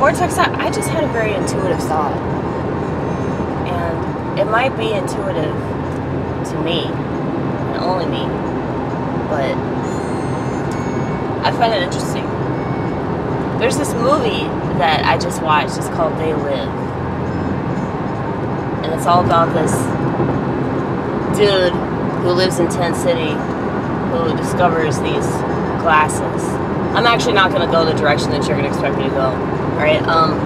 Vortex, I, just had a very intuitive thought. And it might be intuitive to me, and only me, but I find it interesting. There's this movie that I just watched, it's called They Live. And it's all about this dude who lives in Tent City who discovers these glasses. I'm actually not going to go the direction that you're going to expect me to go. Right. Um,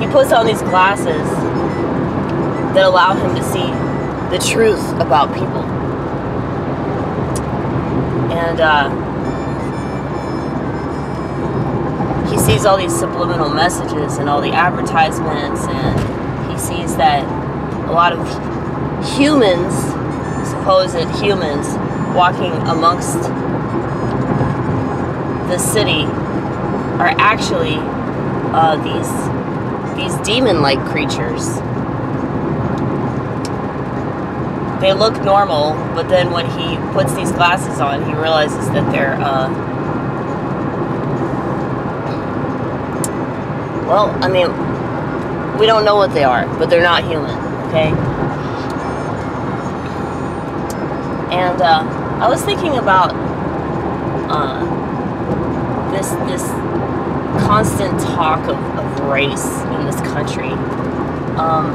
he puts on these glasses that allow him to see the truth about people. And uh, he sees all these subliminal messages and all the advertisements, and he sees that a lot of humans, supposed humans, walking amongst the city are actually uh, these these demon-like creatures. They look normal, but then when he puts these glasses on, he realizes that they're uh, well, I mean, we don't know what they are, but they're not human. Okay. And uh, I was thinking about uh, this this constant talk of, of race in this country. Um,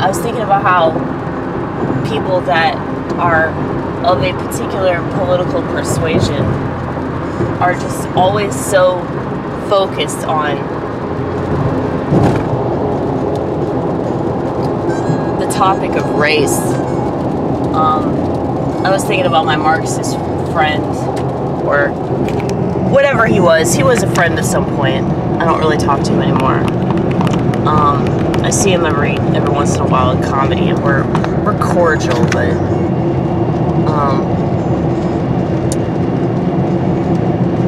I was thinking about how people that are of a particular political persuasion are just always so focused on the topic of race. Um, I was thinking about my Marxist friend, or whatever he was. He was a friend at some point. I don't really talk to him anymore. Um, I see him every every once in a while in comedy, and we're we're cordial, but um,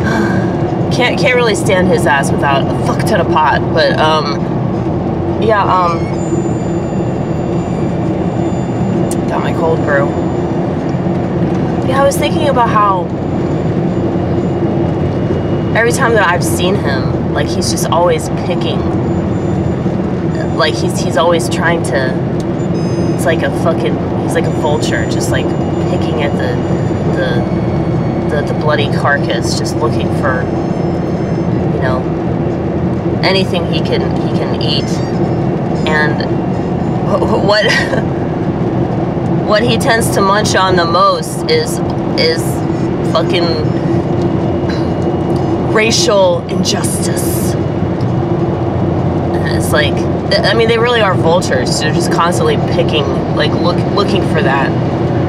can't can't really stand his ass without a fuck ton of pot. But um, yeah, um, got my cold brew. Yeah, I was thinking about how every time that I've seen him, like he's just always picking. Like he's he's always trying to. It's like a fucking. He's like a vulture, just like picking at the the the, the bloody carcass, just looking for. You know. Anything he can he can eat, and what what he tends to munch on the most is is fucking racial injustice. And it's like, I mean, they really are vultures. They're just constantly picking, like, look, looking for that,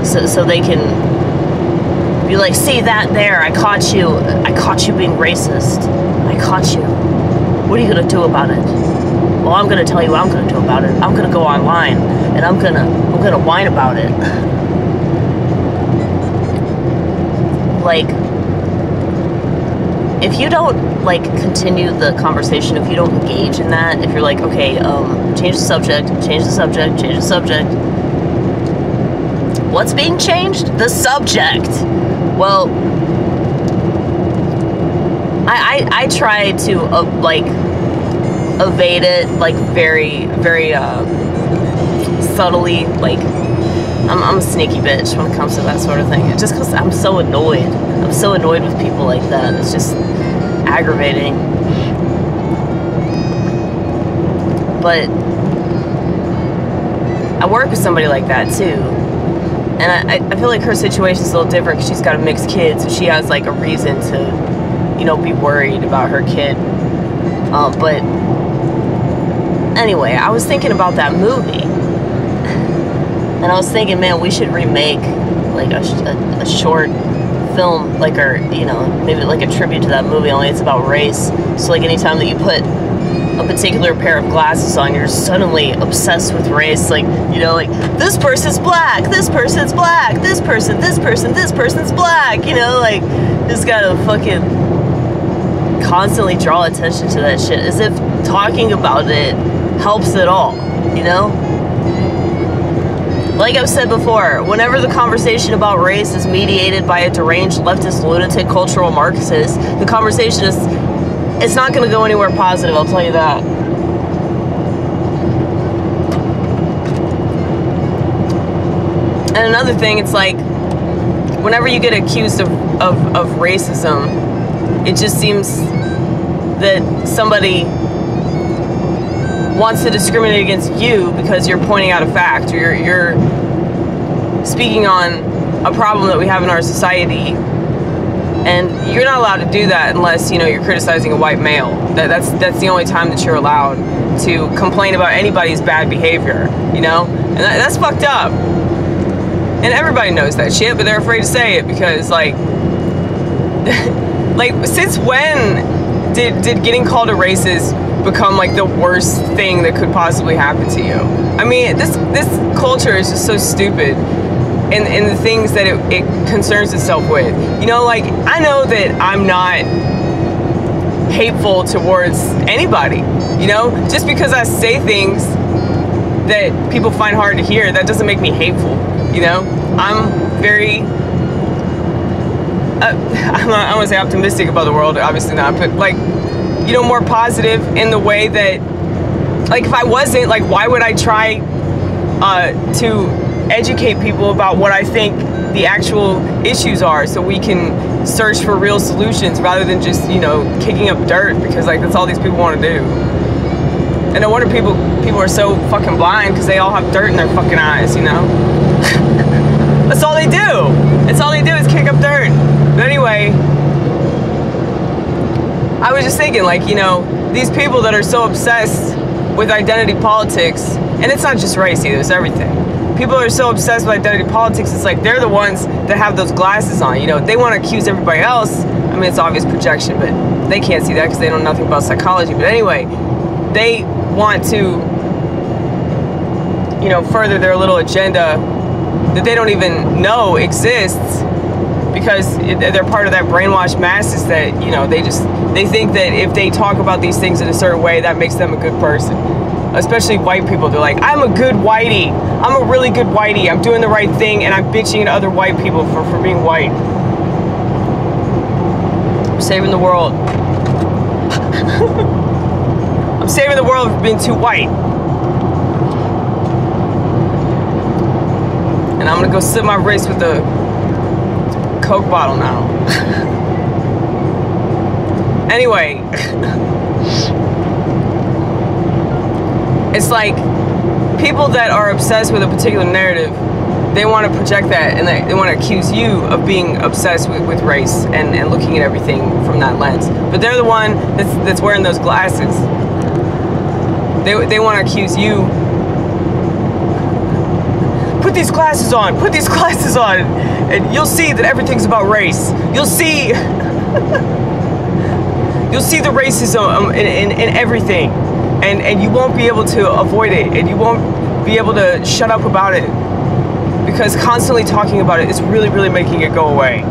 so so they can be like, see that there? I caught you. I caught you being racist. I caught you. What are you gonna do about it? Well, I'm gonna tell you what I'm gonna do about it. I'm gonna go online and I'm gonna I'm gonna whine about it. Like if you don't like continue the conversation, if you don't engage in that, if you're like, okay, um, change the subject, change the subject, change the subject. What's being changed? The subject. Well, I I, I try to uh, like evade it like very very uh, subtly like I'm, I'm a sneaky bitch when it comes to that sort of thing. Just because i'm so annoyed. I'm so annoyed with people like that it's just aggravating. But i work with somebody like that too. And i, I feel like her situation's a little different because she's got a mixed kid so she has like a reason to you know be worried about her kid. Um, but anyway, I was thinking about that movie, and I was thinking, man, we should remake like a, a, a short film, like or you know, maybe like a tribute to that movie. Only it's about race. So like anytime that you put a particular pair of glasses on, you're suddenly obsessed with race. Like you know, like this person's black, this person's black, this person, this person, this person's black. You know, like just gotta fucking constantly draw attention to that shit as if talking about it helps at all, you know? Like I've said before, whenever the conversation about race is mediated by a deranged leftist lunatic cultural Marxist, the conversation is it's not going to go anywhere positive, I'll tell you that. And another thing, it's like whenever you get accused of, of, of racism, it just seems that somebody wants to discriminate against you because you're pointing out a fact or you're, you're speaking on a problem that we have in our society. And you're not allowed to do that unless you know you're criticizing a white male. That, that's that's the only time that you're allowed to complain about anybody's bad behavior you know? And that, that's fucked up. And everybody knows that shit but they're afraid to say it because like like since when did did getting called a racist become like the worst thing that could possibly happen to you i mean this this culture is just so stupid and, and the things that it, it concerns itself with. You know, like, I know that I'm not hateful towards anybody, you know? Just because I say things that people find hard to hear, that doesn't make me hateful, you know? I'm very, uh, I'm I want to say optimistic about the world, obviously not, but like, you know, more positive in the way that, like, if I wasn't, like, why would I try uh, to educate people about what I think the actual issues are so we can search for real solutions rather than just, you know, kicking up dirt because like that's all these people want to do. And no wonder people people are so fucking blind because they all have dirt in their fucking eyes, you know? that's all they do. That's all they do is kick up dirt. But anyway, I was just thinking like, you know, these people that are so obsessed with identity politics, and it's not just race either, it's everything people are so obsessed with identity politics. It's like they're the ones that have those glasses on. You know, they want to accuse everybody else. I mean, it's obvious projection, but they can't see that because they know nothing about psychology. But anyway, they want to, you know, further their little agenda that they don't even know exists because they're part of that brainwashed masses that you know they just they think that if they talk about these things in a certain way that makes them a good person especially white people, they're like, I'm a good whitey. I'm a really good whitey. I'm doing the right thing and I'm bitching at other white people for, for being white. I'm saving the world. I'm saving the world for being too white. And I'm gonna go slit my wrist with a Coke bottle now. anyway. it's like people that are obsessed with a particular narrative they want to project that and they, they want to accuse you of being obsessed with, with race and, and looking at everything from that lens but they're the one that's, that's wearing those glasses they, they want to accuse you put these glasses on. Put these glasses on. And you'll see that everything's about race. You'll see you'll see the racism um, in, in, in everything. And and you won't be able to avoid it. And you won't be able to shut up about it. Because constantly talking about it is really really making it go away